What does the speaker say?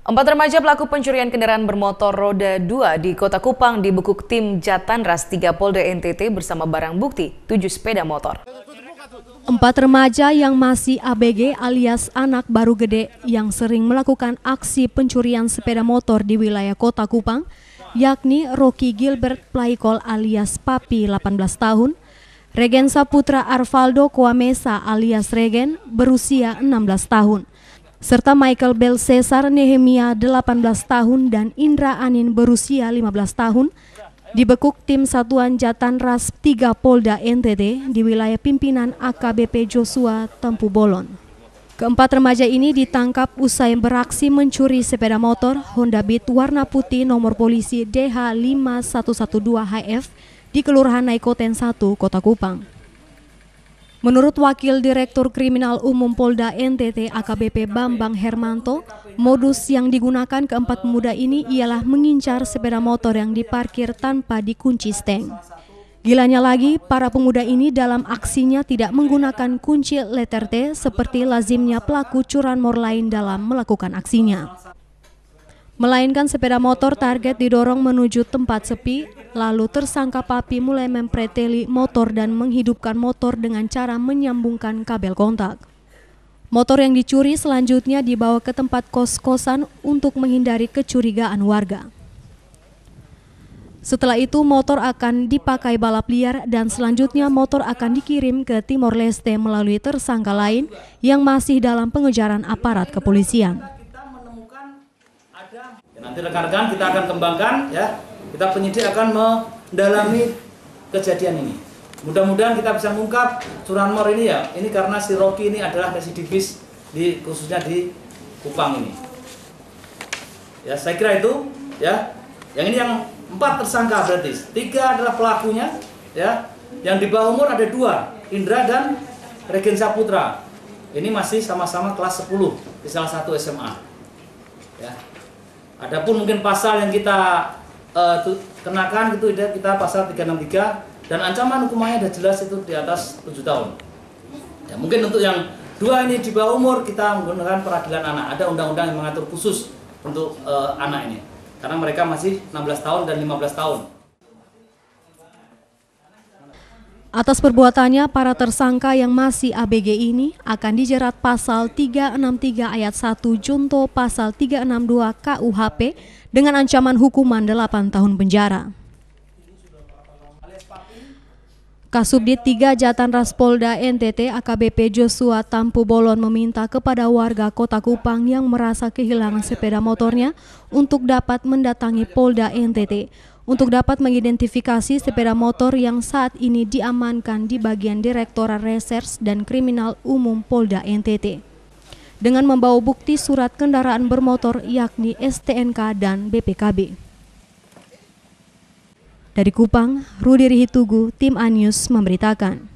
Empat remaja pelaku pencurian kendaraan bermotor roda 2 di Kota Kupang dibekuk tim Jatan Ras 3 Polda NTT bersama barang bukti 7 sepeda motor. Empat remaja yang masih ABG alias anak baru gede yang sering melakukan aksi pencurian sepeda motor di wilayah Kota Kupang, yakni Rocky Gilbert Plaikol alias Papi 18 tahun, Regen Saputra Arvaldo Kuamesa alias Regen berusia 16 tahun, serta Michael Bel Cesar Nehemia 18 tahun dan Indra Anin berusia 15 tahun dibekuk tim Satuan Jatan Ras 3 Polda NTT di wilayah pimpinan AKBP Joshua Tempu Bolon. Keempat remaja ini ditangkap usai beraksi mencuri sepeda motor Honda Beat warna putih nomor polisi DH5112HF di Kelurahan Naikoten 1, Kota Kupang. Menurut Wakil Direktur Kriminal Umum Polda NTT AKBP Bambang Hermanto, modus yang digunakan keempat pemuda ini ialah mengincar sepeda motor yang diparkir tanpa dikunci steng. Gilanya lagi, para pemuda ini dalam aksinya tidak menggunakan kunci letter T seperti lazimnya pelaku curanmor lain dalam melakukan aksinya. Melainkan sepeda motor target didorong menuju tempat sepi Lalu tersangka Papi mulai mempreteli motor dan menghidupkan motor dengan cara menyambungkan kabel kontak. Motor yang dicuri selanjutnya dibawa ke tempat kos-kosan untuk menghindari kecurigaan warga. Setelah itu motor akan dipakai balap liar dan selanjutnya motor akan dikirim ke Timor Leste melalui tersangka lain yang masih dalam pengejaran aparat kepolisian. Nanti rekan-rekan kita akan kembangkan ya kita penyidik akan mendalami kejadian ini. Mudah-mudahan kita bisa mengungkap curanmor ini ya. Ini karena si Rocky ini adalah residivis di khususnya di Kupang ini. Ya, saya kira itu ya. Yang ini yang empat tersangka berarti. Tiga adalah pelakunya ya. Yang di bawah umur ada dua, Indra dan Regen Saputra. Ini masih sama-sama kelas 10 di salah satu SMA. Ya. Adapun mungkin pasal yang kita uh, kenakan itu kita pasal 363 dan ancaman hukumannya sudah jelas itu di atas 7 tahun. Ya, mungkin untuk yang dua ini di bawah umur kita menggunakan peradilan anak. Ada undang-undang yang mengatur khusus untuk uh, anak ini. Karena mereka masih 16 tahun dan 15 tahun. Atas perbuatannya, para tersangka yang masih ABG ini akan dijerat pasal 363 ayat 1 Junto pasal 362 KUHP dengan ancaman hukuman 8 tahun penjara. Kasubdit 3 Jatan Raspolda NTT AKBP Joshua Tampu Bolon meminta kepada warga Kota Kupang yang merasa kehilangan sepeda motornya untuk dapat mendatangi Polda NTT untuk dapat mengidentifikasi sepeda motor yang saat ini diamankan di bagian Direktorat Reserse dan Kriminal Umum Polda NTT dengan membawa bukti surat kendaraan bermotor yakni STNK dan BPKB. Dari Kupang, Rudi Rihitugu, Tim Anius memberitakan.